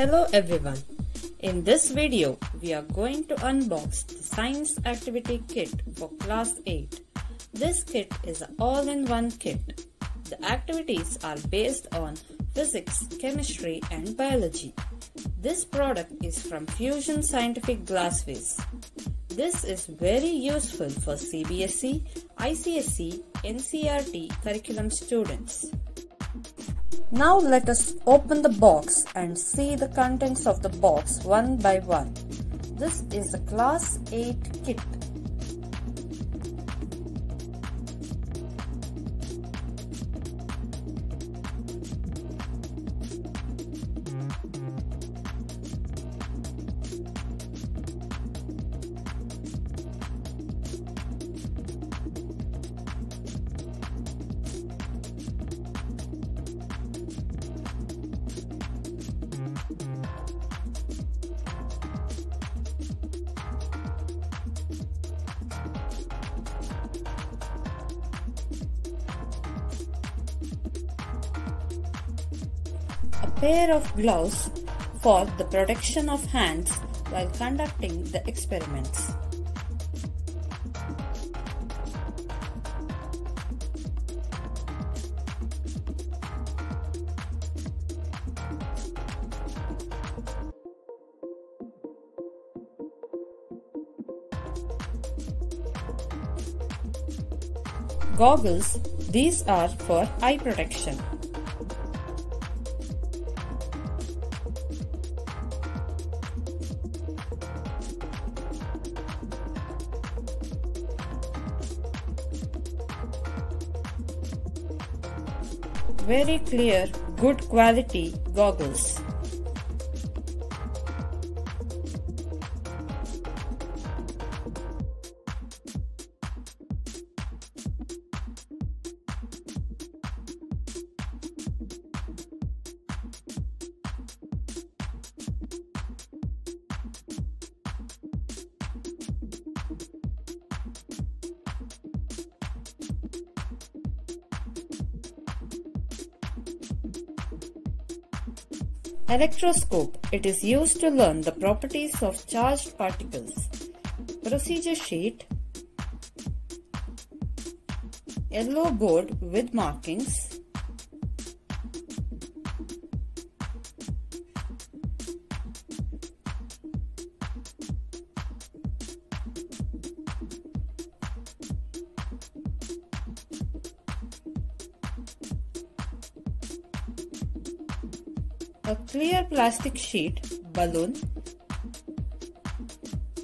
Hello everyone. In this video, we are going to unbox the Science Activity Kit for Class 8. This kit is an all-in-one kit. The activities are based on physics, chemistry and biology. This product is from Fusion Scientific Glasswares. This is very useful for CBSE, ICSE, NCERT curriculum students. Now let us open the box and see the contents of the box one by one. This is the class 8 kit. A pair of gloves for the protection of hands while conducting the experiments. Goggles, these are for eye protection. Very clear, good quality goggles. Electroscope. It is used to learn the properties of charged particles. Procedure sheet. Yellow board with markings. A clear plastic sheet, balloon,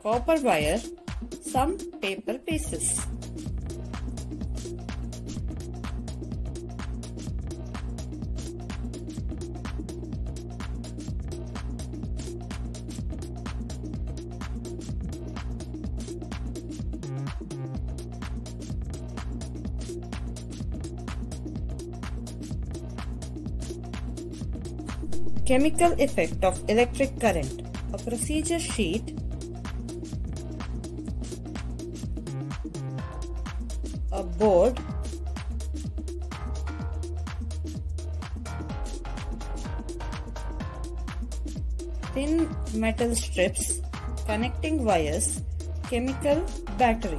copper wire, some paper pieces. Chemical effect of electric current. A procedure sheet. A board. Thin metal strips. Connecting wires. Chemical battery.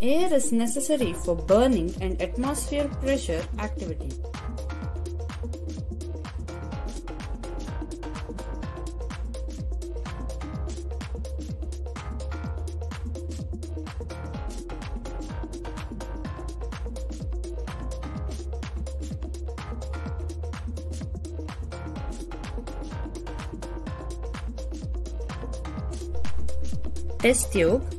Air is necessary for burning and atmosphere pressure activity. Test tube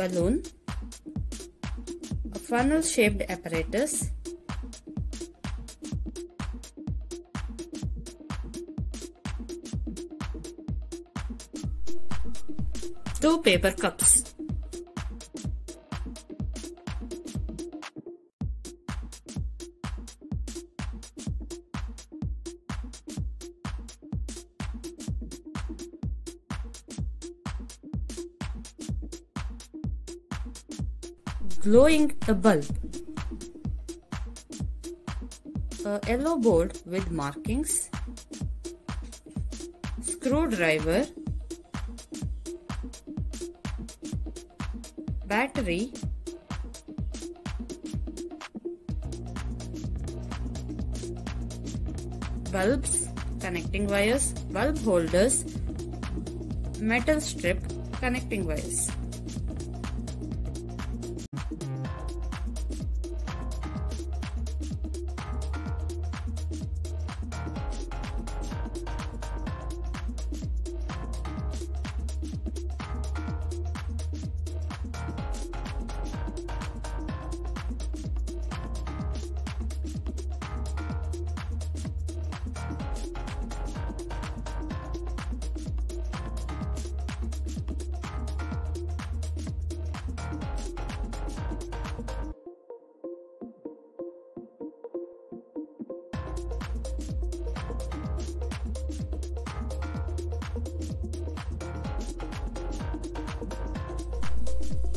balloon, a funnel shaped apparatus, two paper cups. Glowing a bulb. A yellow board with markings, screwdriver, battery, bulbs, connecting wires, bulb holders, metal strip, connecting wires.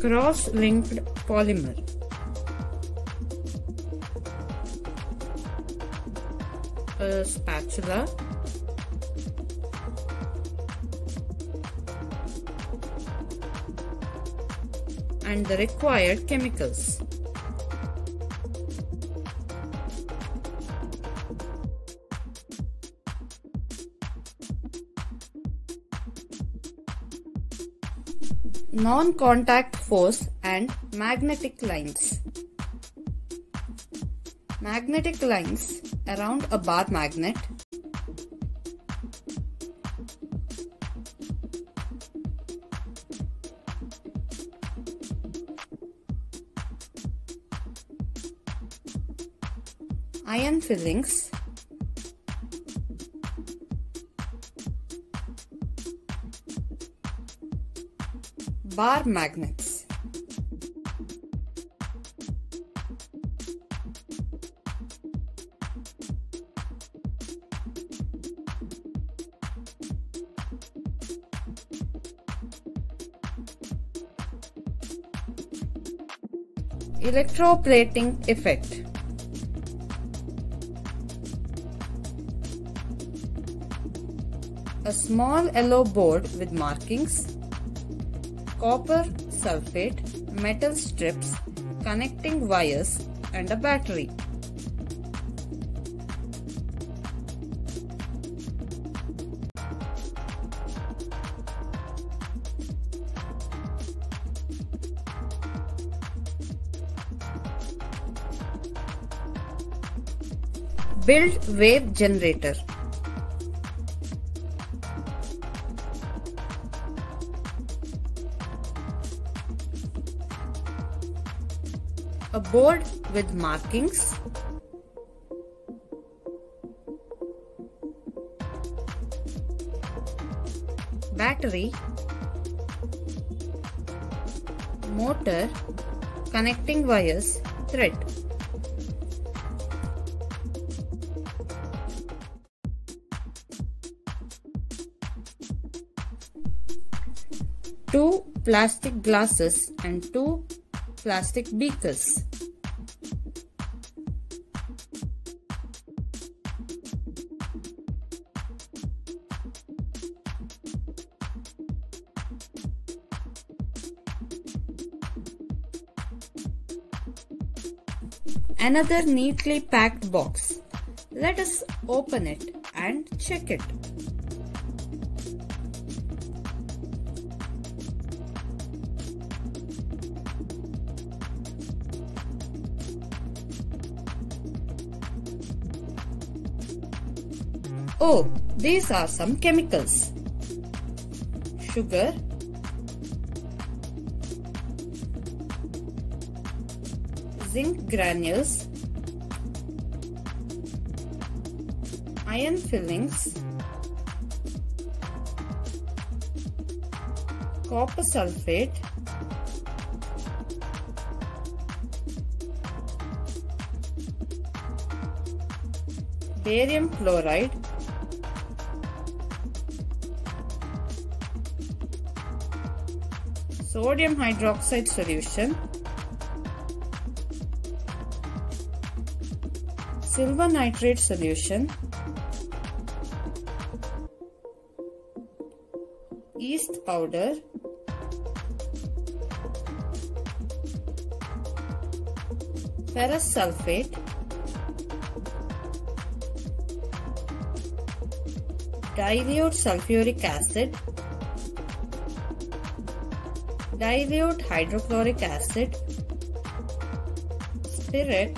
Cross-linked polymer. A spatula and the required chemicals. Non-contact force and magnetic lines. Magnetic lines around a bar magnet iron fillings bar magnets. Electroplating effect. A small yellow board with markings copper sulfate, metal strips, connecting wires and a battery. Build wave generator. Board with markings, battery, motor, connecting wires, thread. Two plastic glasses and two plastic beakers. Another neatly packed box. Let us open it and check it. Oh, these are some chemicals. Sugar, zinc granules, iron fillings, copper sulfate barium chloride sodium hydroxide solution silver nitrate solution. Yeast powder. Ferrous sulfate. Dilute sulfuric acid. Dilute hydrochloric acid. Spirit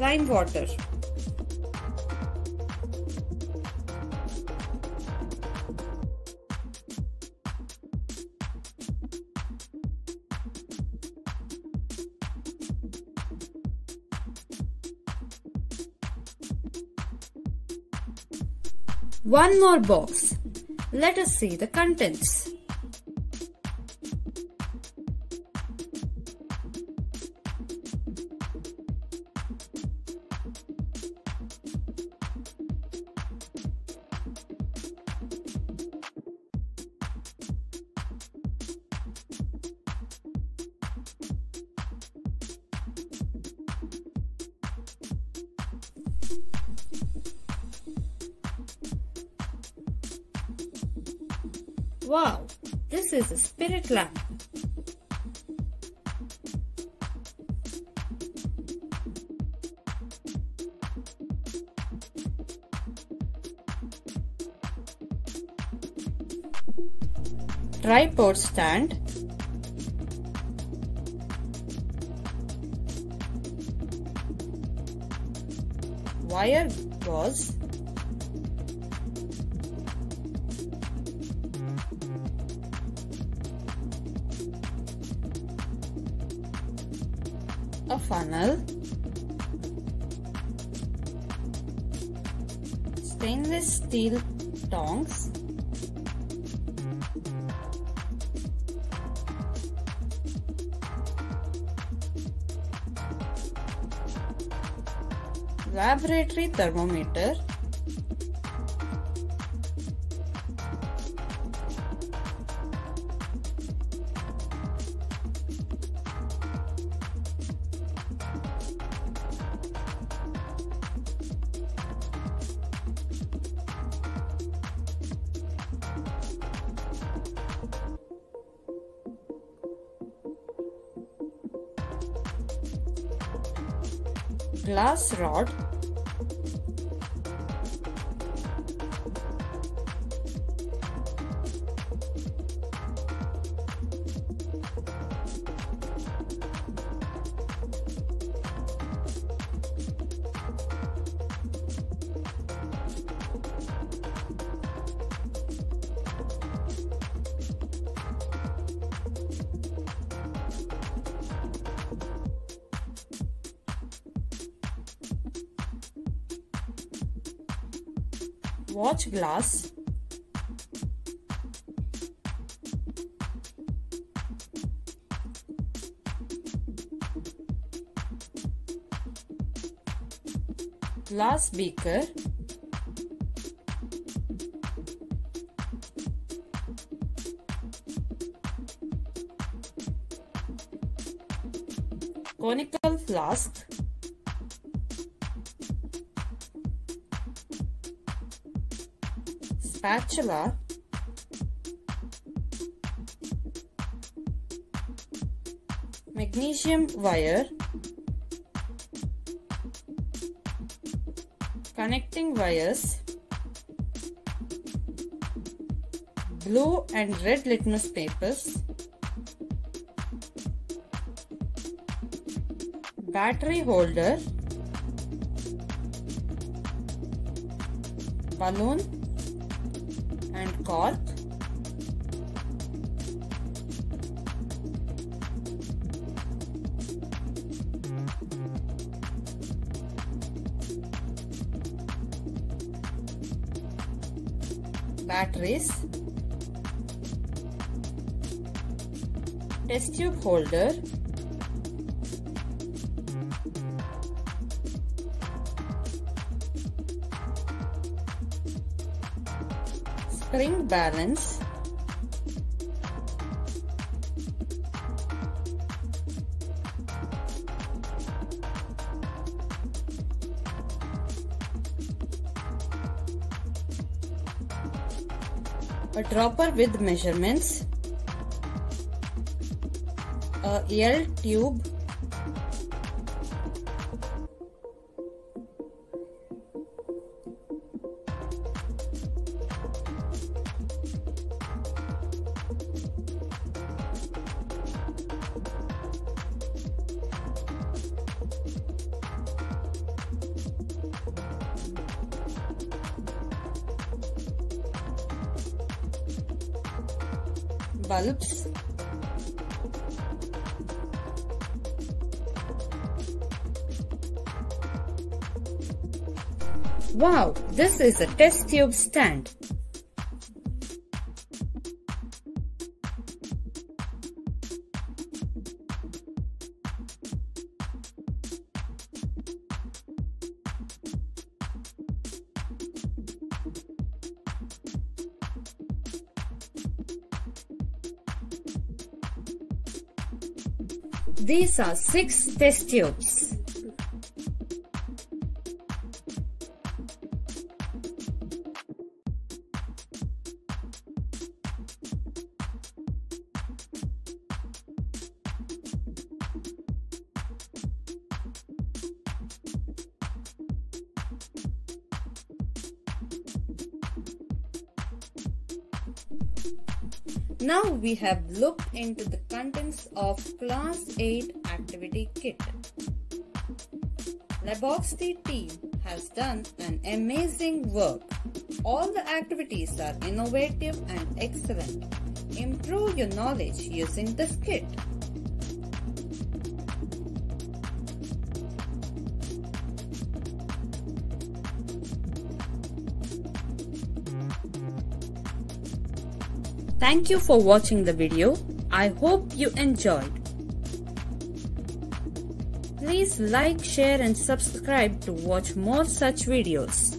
lime water One more box. Let us see the contents. Wow, this is a spirit lamp. Tripod stand wire gauze funnel, stainless steel tongs, laboratory thermometer, glass rod, watch glass, glass beaker, conical flask, spatula, magnesium wire, connecting wires, blue and red litmus papers, battery holder, balloon cork, batteries, test tube holder, spring balance, a dropper with measurements, a L tube, Wow, this is a test tube stand. These are six test tubes. Now we have looked into the contents of Class 8 Activity Kit. Laboxd team has done an amazing work. All the activities are innovative and excellent. Improve your knowledge using this kit. Thank you for watching the video. I hope you enjoyed. Please like, share and subscribe to watch more such videos.